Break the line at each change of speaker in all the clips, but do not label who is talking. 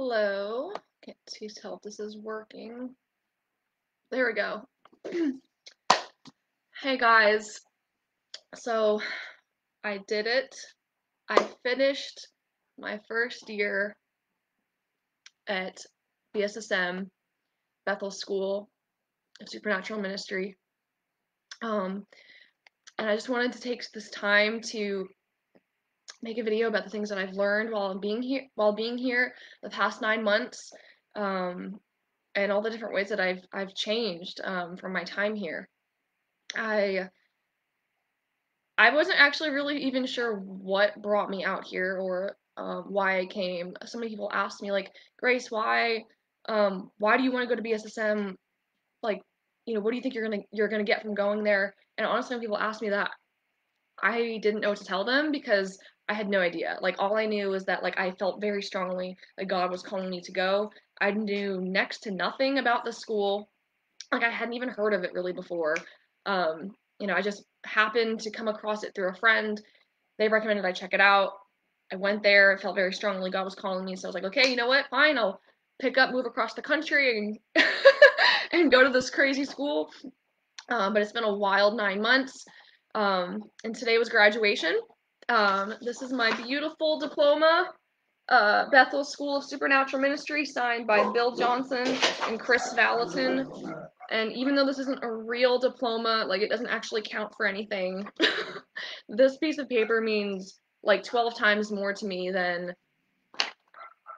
Hello. Can't see if this is working. There we go. hey guys. So I did it. I finished my first year at BSSM Bethel School of Supernatural Ministry. Um, and I just wanted to take this time to make a video about the things that I've learned while being here while being here the past nine months, um, and all the different ways that I've I've changed um, from my time here. I I wasn't actually really even sure what brought me out here or um, why I came. So many people asked me like, Grace, why um, why do you want to go to BSSM? Like, you know, what do you think you're gonna you're gonna get from going there? And honestly, when people ask me that, I didn't know what to tell them because I had no idea. Like all I knew was that like I felt very strongly that God was calling me to go. I knew next to nothing about the school. Like I hadn't even heard of it really before. Um, you know, I just happened to come across it through a friend. They recommended I check it out. I went there. I felt very strongly God was calling me, so I was like, okay, you know what? Fine, I'll pick up, move across the country, and and go to this crazy school. Um, but it's been a wild nine months. Um, and today was graduation. Um, this is my beautiful diploma, uh, Bethel School of Supernatural Ministry, signed by Bill Johnson and Kris Vallotton. And even though this isn't a real diploma, like it doesn't actually count for anything, this piece of paper means like 12 times more to me than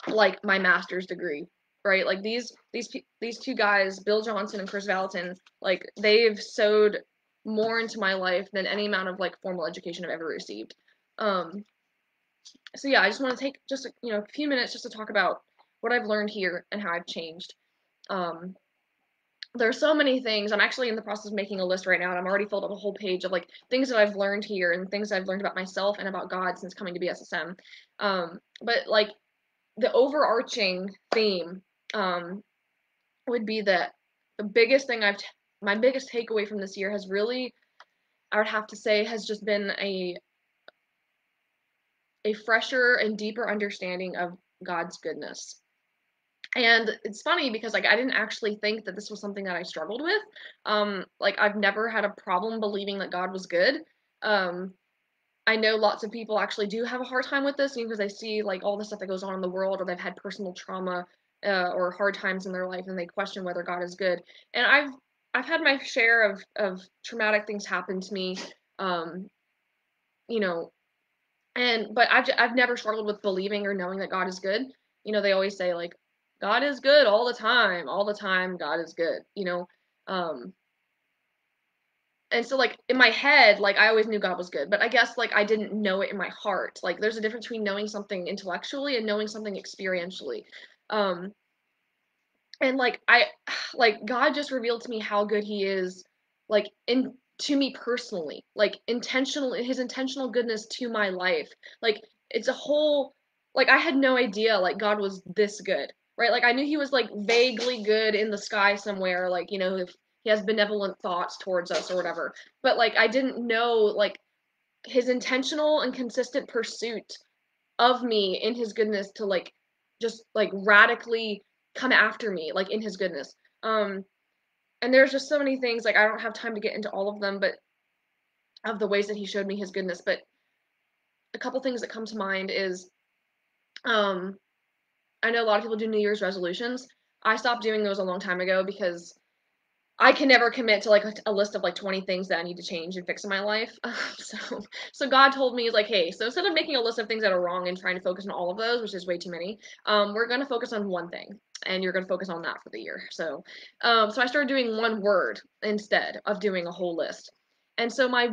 like my master's degree right like these these these two guys bill johnson and kris vallotton like they've sowed more into my life than any amount of like formal education i've ever received um, so yeah, I just want to take just a, you know a few minutes just to talk about what I've learned here and how I've changed. Um, there are so many things. I'm actually in the process of making a list right now, and I'm already filled up a whole page of like things that I've learned here and things I've learned about myself and about God since coming to BSSM. Um, but like the overarching theme um, would be that the biggest thing I've my biggest takeaway from this year has really I would have to say has just been a a fresher and deeper understanding of God's goodness. And it's funny because like I didn't actually think that this was something that I struggled with. Um like I've never had a problem believing that God was good. Um I know lots of people actually do have a hard time with this because they see like all the stuff that goes on in the world or they've had personal trauma uh, or hard times in their life and they question whether God is good. And I've I've had my share of of traumatic things happen to me um you know and but I've I've never struggled with believing or knowing that God is good. You know, they always say like God is good all the time, all the time God is good, you know. Um and so like in my head like I always knew God was good, but I guess like I didn't know it in my heart. Like there's a difference between knowing something intellectually and knowing something experientially. Um and like I like God just revealed to me how good he is like in to me personally like intentional his intentional goodness to my life. Like it's a whole like i had no idea like god was this good right? Like i knew he was like vaguely good in the sky somewhere like you know if he has benevolent thoughts towards us or whatever. But like i didn't know like his intentional and consistent pursuit of me in his goodness to like just like radically come after me like in his goodness um and there's just so many things like I don't have time to get into all of them, but of the ways that he showed me his goodness. But a couple things that come to mind is, um, I know a lot of people do New Year's resolutions. I stopped doing those a long time ago because I can never commit to like a, list of like 20 things that I need to change and fix in my life. so, so God told me like, hey, so instead of making a list of things that are wrong and trying to focus on all of those, which is way too many, um, we're gonna focus on one thing, and you're gonna focus on that for the year. So, um, so I started doing one word instead of doing a whole list. And so my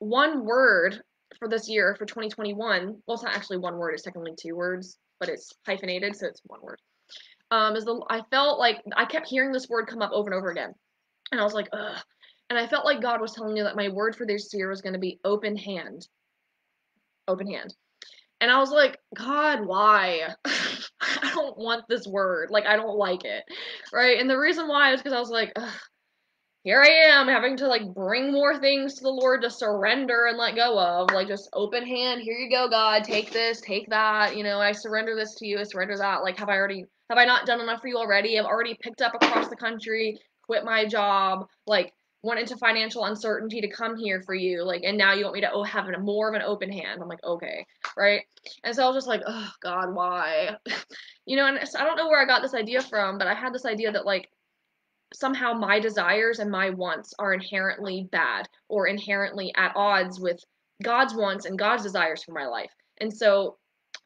one word for this year for 2021, well, it's not actually one word; it's technically two words, but it's hyphenated, so it's one word. Um, is the I felt like I kept hearing this word come up over and over again and I was like, ugh. And I felt like God was telling me that my word for this year was going to be open hand. Open hand. And I was like, God, why? I don't want this word. Like, I don't like it. Right? And the reason why is because I was like, ugh, here I am having to like bring more things to the Lord to surrender and let go of. Like just open hand, here you go, God, take this, take that. You know, I surrender this to you, I surrender that. Like, have I already have I not done enough for you already? I've already picked up across the country, quit my job, like went into financial uncertainty to come here for you, like, and now you want me to oh have a more of an open hand. I'm like, okay, right? And so I was just like, oh God, why? you know, and I don't know where I got this idea from, but I had this idea that like somehow my desires and my wants are inherently bad or inherently at odds with God's wants and God's desires for my life. And so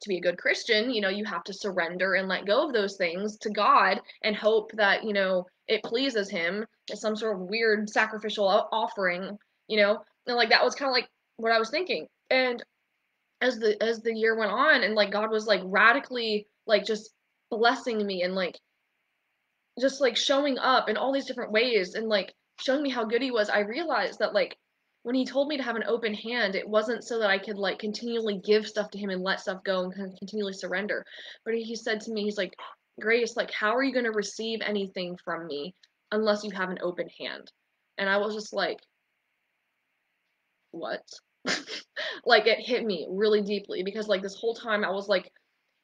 to be a good Christian, you know, you have to surrender and let go of those things to God and hope that, you know, it pleases him as some sort of weird sacrificial offering, you know. And like that was kind of like what I was thinking. And as the as the year went on and like God was like radically like just blessing me and like just like showing up in all these different ways and like showing me how good he was, I realized that like when he told me to have an open hand, it wasn't so that I could like continually give stuff to him and let stuff go and kind of continually surrender. But he said to me, he's like, Grace, like, how are you going to receive anything from me unless you have an open hand? And I was just like, what? like, it hit me really deeply because, like, this whole time I was like,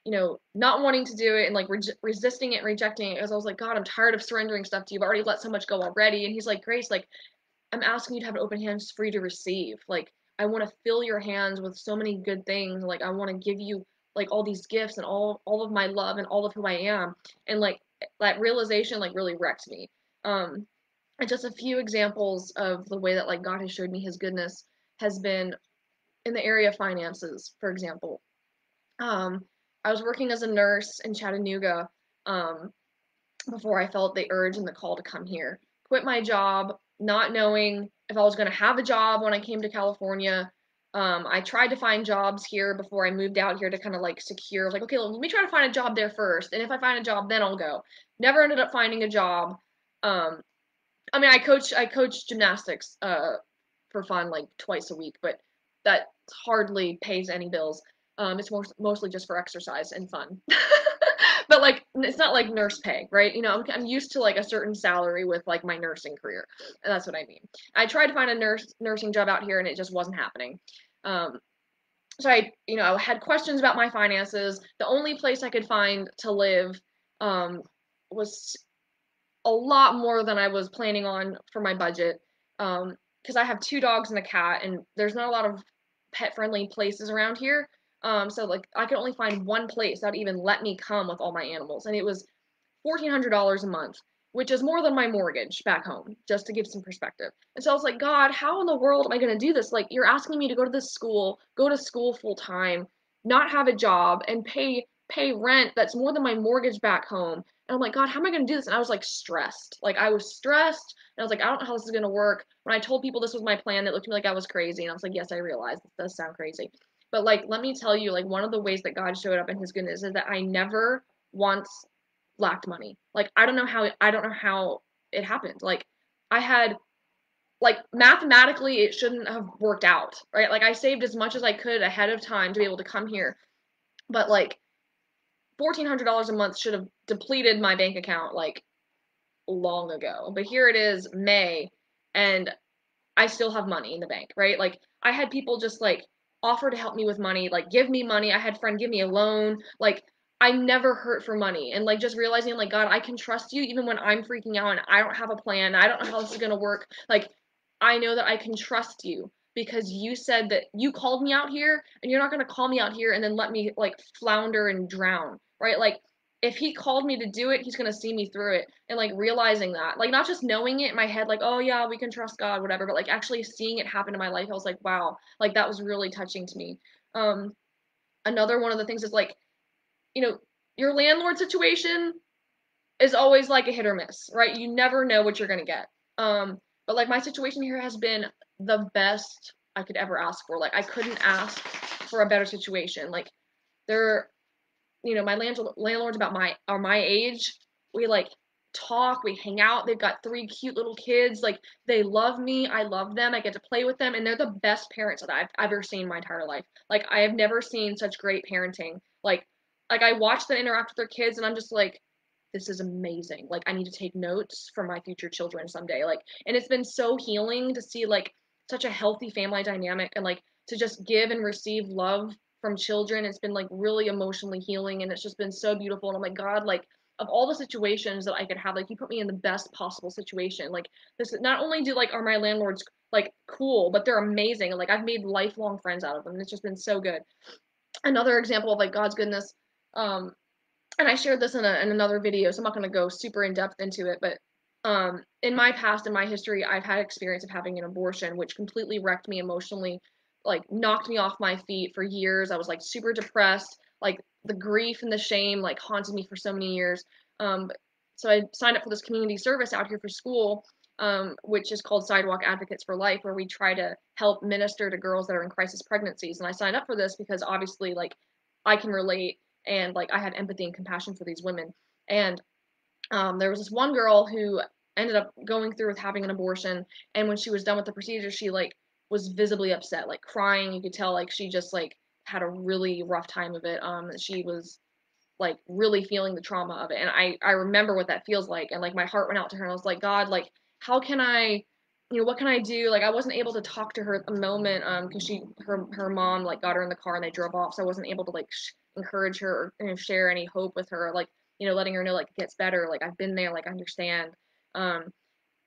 you know, not wanting to do it and like re- resisting it and rejecting it because I was like, God, I'm tired of surrendering stuff to you. I've already let so much go already. And he's like, Grace, like, I'm asking you to have an open hand for you to receive. Like, I want to fill your hands with so many good things. Like, I want to give you like all these gifts and all all of my love and all of who I am. And like that realization like really wrecked me. Um, and just a few examples of the way that like God has showed me His goodness has been in the area of finances, for example. Um, I was working as a nurse in Chattanooga um, before I felt the urge and the call to come here. Quit my job, not knowing if I was going to have a job when I came to California. Um, I tried to find jobs here before I moved out here to kind of like secure, like, okay, let me try to find a job there first. And if I find a job, then I'll go. Never ended up finding a job. Um, I mean, I coach, I coach gymnastics, uh, for fun, like twice a week, but that hardly pays any bills. Um, it's more, mostly just for exercise and fun. but like, it's not like nurse pay, right? You know, I'm, I'm used to like a certain salary with like my nursing career. And that's what I mean. I tried to find a nurse nursing job out here and it just wasn't happening. Um, so I, you know, had questions about my finances. The only place I could find to live um, was a lot more than I was planning on for my budget. Because um, I have two dogs and a cat, and there's not a lot of pet friendly places around here. Um, so like I could only find one place that would even let me come with all my animals, and it was fourteen hundred dollars a month, which is more than my mortgage back home, just to give some perspective. And so I was like, God, how in the world am I going to do this? Like you're asking me to go to this school, go to school full time, not have a job, and pay pay rent that's more than my mortgage back home. And I'm like, God, how am I going to do this? And I was like stressed. Like I was stressed. And I was like, I don't know how this is going to work. When I told people this was my plan, it looked at me like I was crazy. And I was like, yes, I realize this does sound crazy. But like, let me tell you, like one of the ways that God showed up in His goodness is that I never once lacked money. Like I don't know how I don't know how it happened. Like I had like mathematically it shouldn't have worked out, right? Like I saved as much as I could ahead of time to be able to come here. But like $1400 a month should have depleted my bank account like long ago. But here it is May and I still have money in the bank, right? Like I had people just like offer to help me with money, like give me money. I had friend give me a loan. Like I never hurt for money. And like just realizing like God, I can trust you even when I'm freaking out and I don't have a plan. I don't know how this is going to work. Like I know that I can trust you because you said that you called me out here and you're not going to call me out here and then let me like flounder and drown, right? Like if he called me to do it, he's going to see me through it. And like realizing that, like not just knowing it in my head, like, oh yeah, we can trust God, whatever, but like actually seeing it happen in my life, I was like, wow, like that was really touching to me. Um, another one of the things is like, you know, your landlord situation is always like a hit or miss, right? You never know what you're going to get. Um, but like my situation here has been the best I could ever ask for. Like I couldn't ask for a better situation. Like they're, you know, my landlords about my are my age. We like talk, we hang out. They've got three cute little kids. Like they love me, I love them. I get to play with them, and they're the best parents that I've ever seen my entire life. Like I have never seen such great parenting. Like like I watch them interact with their kids, and I'm just like, this is amazing. Like I need to take notes for my future children someday. Like and it's been so healing to see like such a healthy family dynamic and like to just give and receive love from children. It's been like really emotionally healing and it's just been so beautiful. And I'm like, God, like of all the situations that I could have, like you put me in the best possible situation. Like this not only do like are my landlords like cool, but they're amazing. Like I've made lifelong friends out of them. And It's just been so good. Another example of like God's goodness, um, and I shared this in, a, in another video, so I'm not gonna go super in depth into it, but um, in my past, in my history, I've had experience of having an abortion, which completely wrecked me emotionally, like knocked me off my feet for years. I was like super depressed, like the grief and the shame like haunted me for so many years. Um, so I signed up for this community service out here for school, um, which is called Sidewalk Advocates for Life, where we try to help minister to girls that are in crisis pregnancies. And I signed up for this because obviously, like, I can relate and like I had empathy and compassion for these women. And um, there was this one girl who ended up going through with having an abortion, and when she was done with the procedure, she like was visibly upset, like crying. You could tell like she just like had a really rough time of it. Um, she was like really feeling the trauma of it, and I I remember what that feels like, and like my heart went out to her, and I was like, God, like how can I you know what can i do? Like i wasn't able to talk to her at the moment um because she her her mom like got her in the car and they drove off so i wasn't able to like sh- encourage her or you know, share any hope with her like you know letting her know like it gets better like i've been there like i understand. Um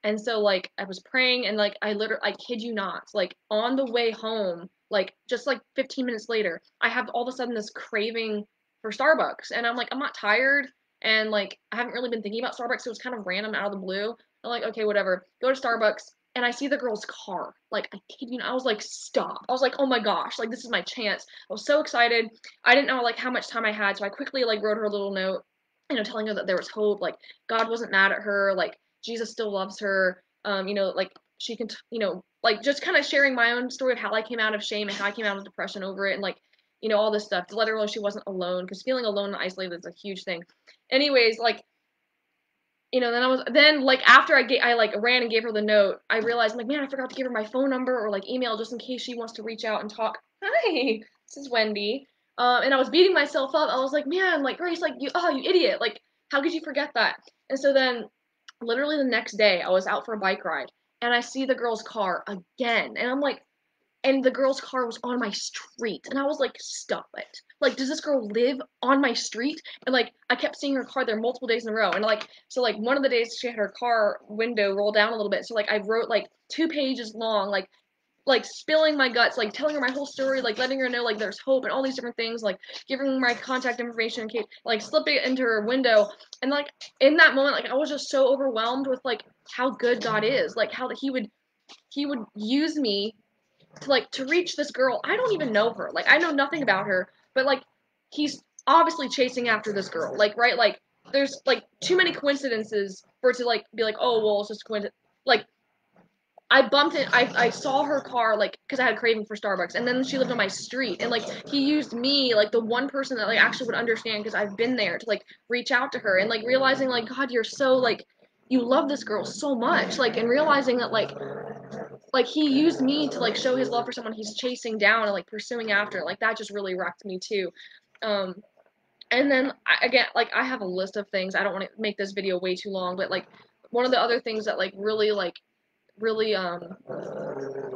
and so like i was praying and like i literally i kid you not like on the way home like just like 15 minutes later i have all of a sudden this craving for starbucks and i'm like i'm not tired and like i haven't really been thinking about starbucks so it was kind of random out of the blue. I'm like okay whatever go to starbucks and I see the girl's car. Like, I kid you not, I was like, stop. I was like, oh my gosh, like this is my chance. I was so excited. I didn't know like how much time I had, so I quickly like wrote her a little note, you know, telling her that there was hope. Like God wasn't mad at her. Like Jesus still loves her. Um, you know, like she can, you know, like just kind of sharing my own story of how I came out of shame and how I came out of depression over it, and like, you know, all this stuff to let her know she wasn't alone because feeling alone and isolated is a huge thing. Anyways, like you know, then I was then like after I get I like ran and gave her the note, I realized I'm like, man, I forgot to give her my phone number or like email just in case she wants to reach out and talk. Hi, this is Wendy. Um, and I was beating myself up. I was like, man, like Grace, like you, oh, you idiot, like how could you forget that? And so then, literally the next day, I was out for a bike ride and I see the girl's car again, and I'm like, and the girl's car was on my street and i was like stop it. Like does this girl live on my street? And like i kept seeing her car there multiple days in a row and like so like one of the days she had her car window rolled down a little bit so like i wrote like two pages long like like spilling my guts like telling her my whole story like letting her know like there's hope and all these different things like giving my contact information in like slipping it into her window. And like in that moment like i was just so overwhelmed with like how good god is like how he would he would use me to like to reach this girl. I don't even know her. Like I know nothing about her, but like he's obviously chasing after this girl. Like right like there's like too many coincidences for it to like be like, "Oh, well, it's just coincidence." Like I bumped it. I, I saw her car like because I had a craving for Starbucks, and then she lived on my street, and like he used me like the one person that like actually would understand because I've been there to like reach out to her and like realizing like God, you're so like you love this girl so much like and realizing that like like he used me to like show his love for someone he's chasing down and like pursuing after. Like that just really wrecked me too. Um and then again like i have a list of things. I don't want to make this video way too long but like one of the other things that like really like really um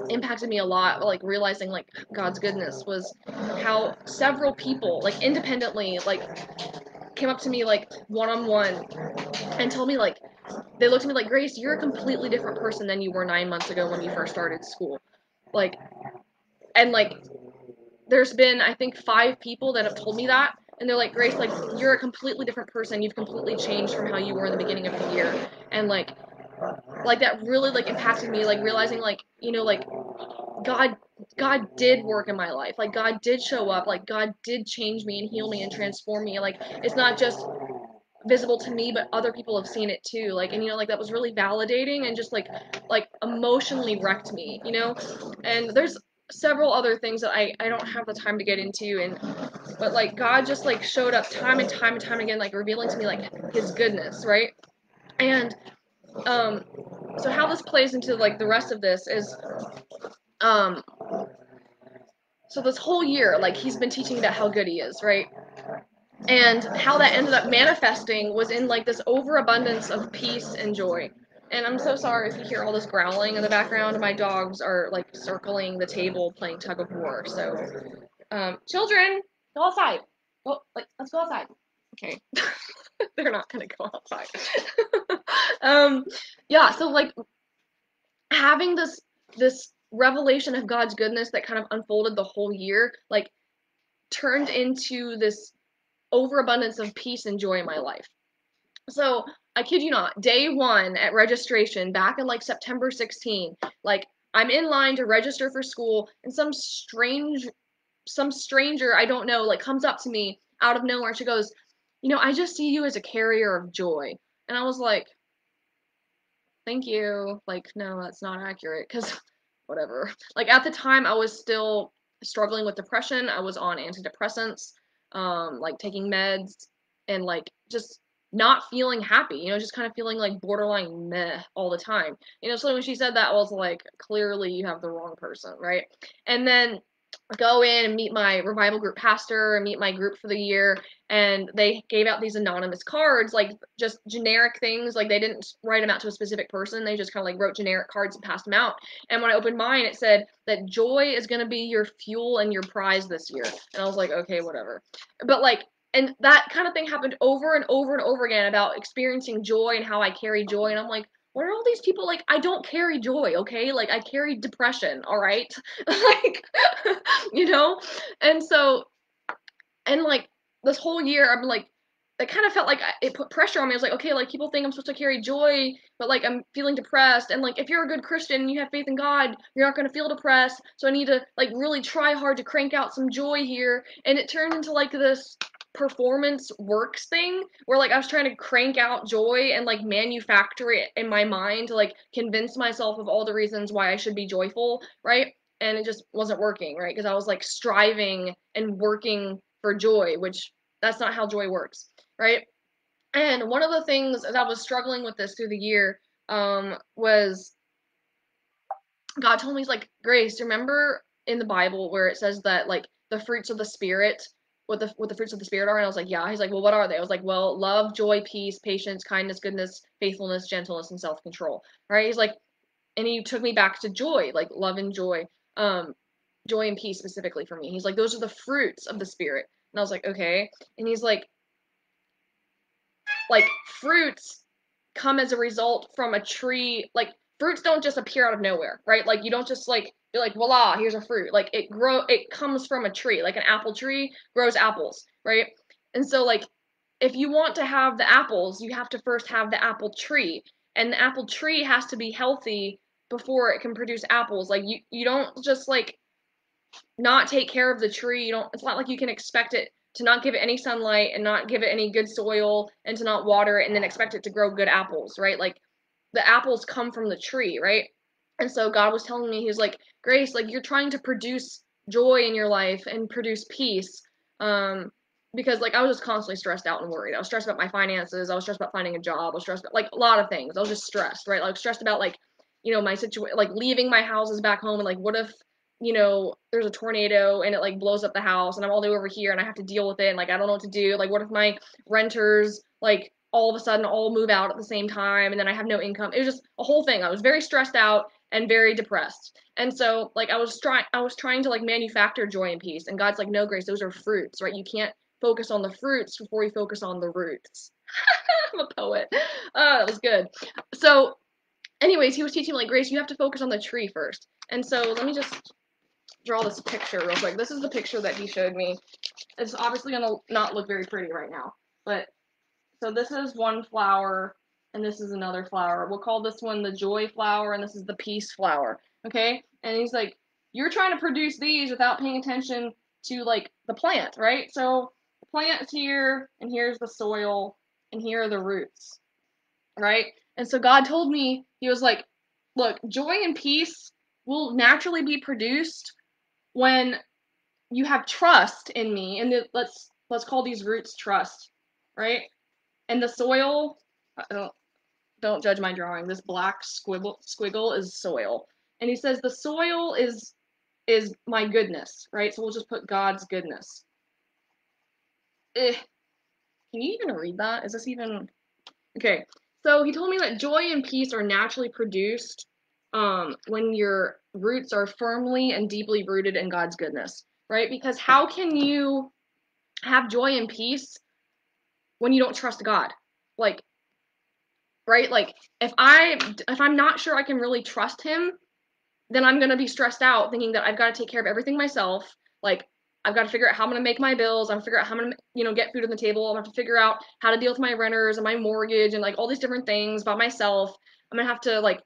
impacted me a lot like realizing like god's goodness was how several people like independently like came up to me like one on one and told me like they looked at me like Grace, you're a completely different person than you were nine months ago when you first started school. Like, and like, there's been I think five people that have told me that, and they're like, Grace, like you're a completely different person. You've completely changed from how you were in the beginning of the year, and like, like that really like impacted me. Like realizing like you know like God God did work in my life. Like God did show up. Like God did change me and heal me and transform me. Like it's not just visible to me but other people have seen it too. Like and you know like that was really validating and just like like emotionally wrecked me you know? And there's several other things that I, I don't have the time to get into and but like God just like showed up time and time and time again like revealing to me like his goodness right? And um so how this plays into like the rest of this is um so this whole year like he's been teaching about how good he is right and how that ended up manifesting was in like this overabundance of peace and joy. And I'm so sorry if you hear all this growling in the background. My dogs are like circling the table playing tug of war. So, um, children, go outside. Go, like, let's go outside. Okay. They're not gonna go outside. um, yeah. So like having this this revelation of God's goodness that kind of unfolded the whole year, like turned into this overabundance of peace and joy in my life. So I kid you not, day one at registration back in like September 16, like I'm in line to register for school, and some strange, some stranger I don't know like comes up to me out of nowhere and she goes, you know, I just see you as a carrier of joy, and I was like, thank you, like no, that's not accurate because whatever. Like at the time, I was still struggling with depression. I was on antidepressants, um, like taking meds, and like just not feeling happy, you know, just kind of feeling like borderline meh all the time. You know, so when she said that, I was like, clearly you have the wrong person, right? And then go in and meet my revival group pastor and meet my group for the year and they gave out these anonymous cards like just generic things like they didn't write them out to a specific person they just kind of like wrote generic cards and passed them out. And when i opened mine it said that joy is going to be your fuel and your prize this year. And i was like okay whatever. But like and that kind of thing happened over and over and over again about experiencing joy and how i carry joy and i'm like what are all these people like i don't carry joy okay like i carry depression all right like you know and so and like this whole year i'm like it kind of felt like it put pressure on me. I was like, okay, like people think I'm supposed to carry joy, but like I'm feeling depressed. And like if you're a good Christian and you have faith in God, you're not gonna feel depressed. So I need to like really try hard to crank out some joy here. And it turned into like this performance works thing where like I was trying to crank out joy and like manufacture it in my mind to like convince myself of all the reasons why I should be joyful, right? And it just wasn't working, right? Because I was like striving and working for joy, which that's not how joy works, right? And one of the things that I was struggling with this through the year um, was God told me, He's like, Grace, remember in the Bible where it says that like the fruits of the Spirit what the what the fruits of the spirit are and I was like, yeah. He's like, well, what are they? I was like, well, love, joy, peace, patience, kindness, goodness, faithfulness, gentleness, and self-control. Right? He's like, and he took me back to joy, like love and joy, um, joy and peace specifically for me. He's like, those are the fruits of the spirit, and I was like, okay. And he's like, like fruits come as a result from a tree, like fruits don't just appear out of nowhere, right? Like you don't just like like, voila, here's a fruit. Like it grow it comes from a tree. Like an apple tree grows apples, right? And so like if you want to have the apples, you have to first have the apple tree. And the apple tree has to be healthy before it can produce apples. Like you you don't just like not take care of the tree. You don't it's not like you can expect it to not give it any sunlight and not give it any good soil and to not water it and then expect it to grow good apples, right? Like the apples come from the tree, right? And so God was telling me, He was like, Grace, like you're trying to produce joy in your life and produce peace. Um, because like I was just constantly stressed out and worried. I was stressed about my finances. I was stressed about finding a job. I was stressed about like a lot of things. I was just stressed, right? Like stressed about like, you know, my situation, like leaving my houses back home and like, what if, you know, there's a tornado and it like blows up the house and I'm all the way over here and I have to deal with it and like I don't know what to do. Like, what if my renters like all of a sudden all move out at the same time and then I have no income. It was just a whole thing. I was very stressed out and very depressed. And so like I was trying I was trying to like manufacture joy and peace and God's like no grace those are fruits, right? You can't focus on the fruits before you focus on the roots. I'm a poet. Oh, that was good. So anyways, he was teaching like Grace, you have to focus on the tree first. And so let me just draw this picture real quick. This is the picture that he showed me. It's obviously gonna not look very pretty right now, but so this is one flower, and this is another flower. We'll call this one the joy flower, and this is the peace flower. Okay? And he's like, you're trying to produce these without paying attention to like the plant, right? So the plant's here, and here's the soil, and here are the roots, right? And so God told me, He was like, look, joy and peace will naturally be produced when you have trust in me, and the, let's let's call these roots trust, right? And the soil, uh, don't, judge my drawing. This black squiggle, squiggle is soil. And he says the soil is is my goodness, right? So we'll just put God's goodness. Eh, Can you even read that? Is this even okay? So he told me that joy and peace are naturally produced um, when your roots are firmly and deeply rooted in God's goodness, right? Because how can you have joy and peace when you don't trust God? Like, right? Like, if I if I'm not sure I can really trust Him, then I'm gonna be stressed out thinking that I've got to take care of everything myself. Like, I've got to figure out how I'm gonna make my bills. I'm gonna figure out how I'm gonna, you know, get food on the table. I'm gonna have to figure out how to deal with my renters and my mortgage and like all these different things by myself. I'm gonna have to like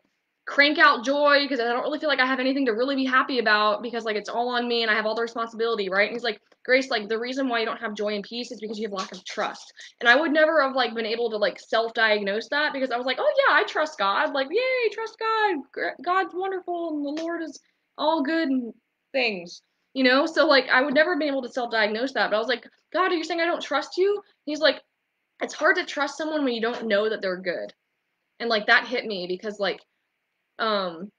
crank out joy because I don't really feel like I have anything to really be happy about because like it's all on me and I have all the responsibility, right? And he's like, Grace, like the reason why you don't have joy and peace is because you have lack of trust. And I would never have like been able to like self-diagnose that because I was like, oh yeah, I trust God. Like, yay, trust God. God's wonderful and the Lord is all good and things. You know, so like I would never have been able to self-diagnose that. But I was like, God, are you saying I don't trust you? he's like, it's hard to trust someone when you don't know that they're good. And like that hit me because like um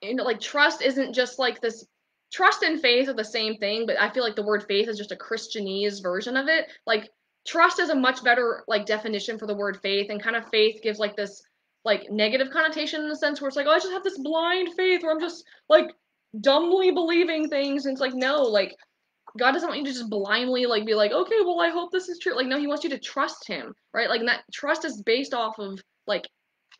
you know like trust isn't just like this trust and faith are the same thing but i feel like the word faith is just a christianese version of it. Like trust is a much better like definition for the word faith and kind of faith gives like this like negative connotation in the sense where it's like oh i just have this blind faith where i'm just like dumbly believing things and it's like no like god doesn't want you to just blindly like be like okay well i hope this is true like no he wants you to trust him right? Like that trust is based off of like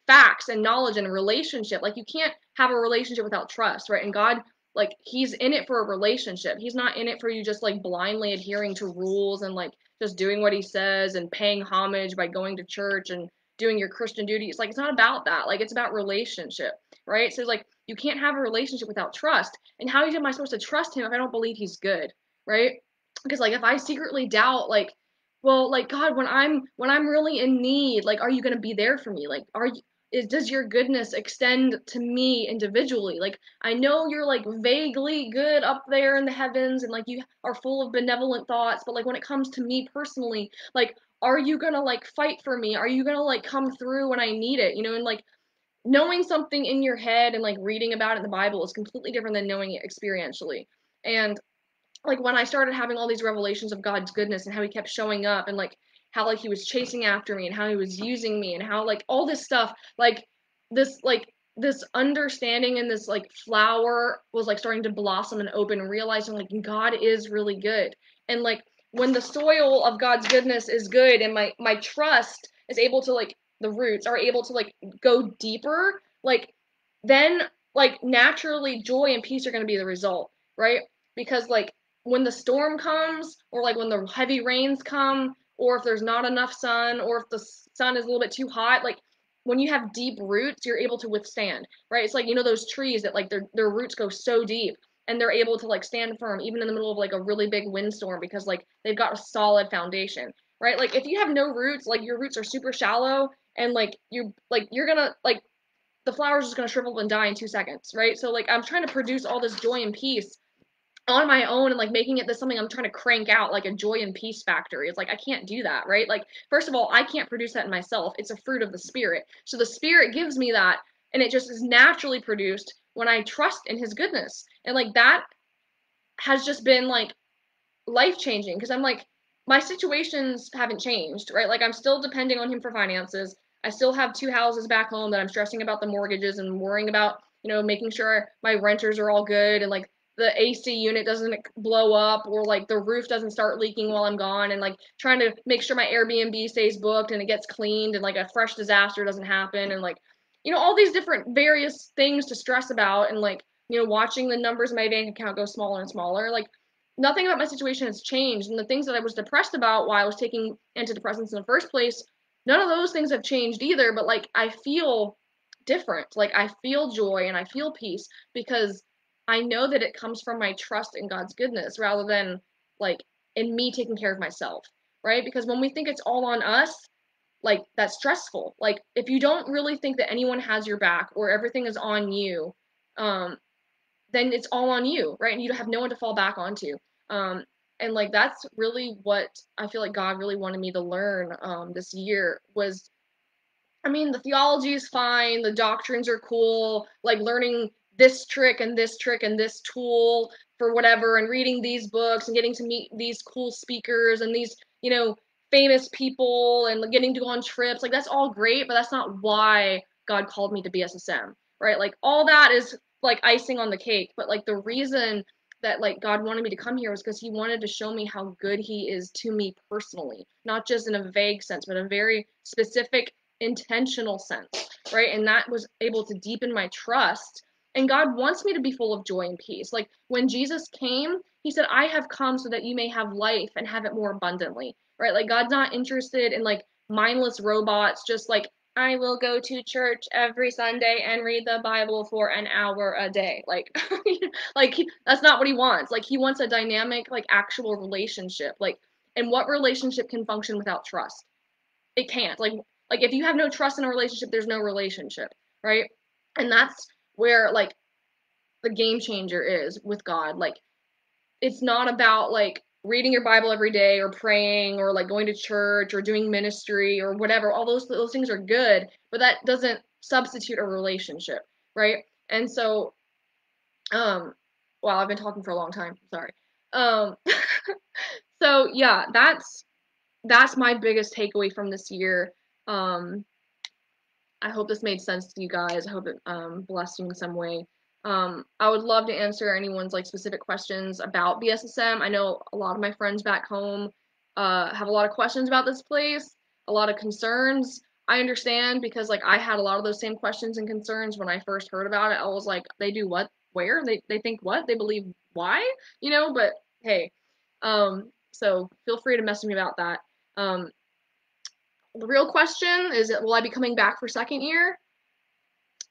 facts and knowledge and relationship. Like you can't have a relationship without trust, right? And God, like He's in it for a relationship. He's not in it for you just like blindly adhering to rules and like just doing what He says and paying homage by going to church and doing your Christian duties. Like it's not about that. Like it's about relationship, right? So like you can't have a relationship without trust. And how am I supposed to trust Him if I don't believe He's good, right? Because like if I secretly doubt, like well like god when i'm when i'm really in need like are you going to be there for me like are you is does your goodness extend to me individually? Like i know you're like vaguely good up there in the heavens and like you are full of benevolent thoughts but like when it comes to me personally like are you gonna like fight for me? Are you gonna like come through when i need it? You know and like knowing something in your head and like reading about it in the bible is completely different than knowing it experientially. And like when i started having all these revelations of god's goodness and how he kept showing up and like how like he was chasing after me and how he was using me and how like all this stuff like this like this understanding and this like flower was like starting to blossom and open realizing like God is really good. And like when the soil of God's goodness is good and my my trust is able to like the roots are able to like go deeper like then like naturally joy and peace are going to be the result right? Because like when the storm comes or like when the heavy rains come or if there's not enough sun, or if the sun is a little bit too hot, like when you have deep roots, you're able to withstand, right? It's like you know those trees that like their their roots go so deep and they're able to like stand firm even in the middle of like a really big windstorm because like they've got a solid foundation, right? Like if you have no roots, like your roots are super shallow and like you like you're gonna like the flower's just gonna shrivel and die in two seconds, right? So like I'm trying to produce all this joy and peace on my own and like making it this something I'm trying to crank out like a joy and peace factory. It's like I can't do that, right? Like first of all, I can't produce that in myself. It's a fruit of the spirit. So the spirit gives me that and it just is naturally produced when I trust in his goodness. And like that has just been like life changing because I'm like my situations haven't changed, right? Like I'm still depending on him for finances. I still have two houses back home that I'm stressing about the mortgages and worrying about, you know, making sure my renters are all good and like the AC unit doesn't blow up or like the roof doesn't start leaking while I'm gone and like trying to make sure my Airbnb stays booked and it gets cleaned and like a fresh disaster doesn't happen and like you know all these different various things to stress about and like you know watching the numbers in my bank account go smaller and smaller like nothing about my situation has changed and the things that I was depressed about while I was taking antidepressants in the first place none of those things have changed either but like I feel different. Like I feel joy and I feel peace because I know that it comes from my trust in God's goodness rather than like in me taking care of myself, right? Because when we think it's all on us, like that's stressful. Like if you don't really think that anyone has your back or everything is on you, um, then it's all on you, right? And you have no one to fall back onto. Um, and like that's really what I feel like God really wanted me to learn um, this year was I mean, the theology is fine, the doctrines are cool, like learning this trick and this trick and this tool for whatever and reading these books and getting to meet these cool speakers and these you know famous people and getting to go on trips. Like that's all great, but that's not why God called me to BSSM, right? Like all that is like icing on the cake, but like the reason that like God wanted me to come here was because he wanted to show me how good he is to me personally, not just in a vague sense, but a very specific intentional sense, right? And that was able to deepen my trust. And God wants me to be full of joy and peace. Like when Jesus came, he said, I have come so that you may have life and have it more abundantly, right? Like God's not interested in like mindless robots just like I will go to church every Sunday and read the Bible for an hour a day. Like, like he, that's not what he wants. Like, he wants a dynamic, like, actual relationship. Like, and what relationship can function without trust? It can't. Like, like if you have no trust in a relationship, there's no relationship, right? And that's where like the game changer is with God. Like, it's not about like reading your Bible every day or praying or like going to church or doing ministry or whatever, all those those things are good, but that doesn't substitute a relationship, right? And so um wow, I've been talking for a long time. Sorry. Um so yeah, that's that's my biggest takeaway from this year. Um I hope this made sense to you guys. I hope it um blessed you in some way. Um, I would love to answer anyone's like specific questions about BSSM. I know a lot of my friends back home uh, have a lot of questions about this place, a lot of concerns. I understand because like I had a lot of those same questions and concerns when I first heard about it. I was like, they do what? Where? They they think what? They believe why? You know, but hey. Um, so feel free to message me about that. Um, the real question is will I be coming back for second year?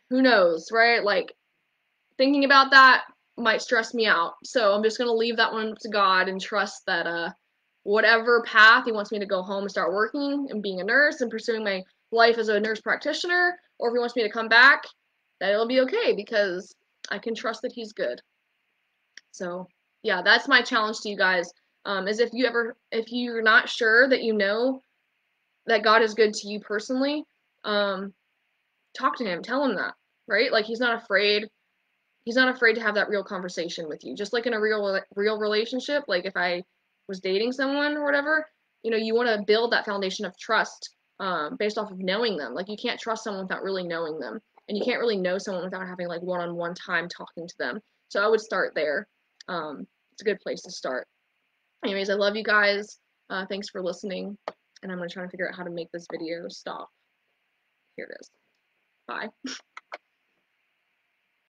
Who knows, right? Like thinking about that might stress me out. So I'm just going to leave that one to God and trust that uh, whatever path He wants me to go home and start working and being a nurse and pursuing my life as a nurse practitioner, or if He wants me to come back, that it'll be okay because I can trust that He's good. So yeah, that's my challenge to you guys. Um, is if you ever, if you're not sure that you know that God is good to you personally, um, talk to Him, tell Him that, right? Like He's not afraid he's not afraid to have that real conversation with you. Just like in a real real relationship, like if I was dating someone or whatever, you know, you want to build that foundation of trust um, based off of knowing them. Like you can't trust someone without really knowing them, and you can't really know someone without having like one-on-one time talking to them. So I would start there. Um, it's a good place to start. Anyways, I love you guys. Uh, thanks for listening, and I'm gonna try to figure out how to make this video stop. Here it is. Bye.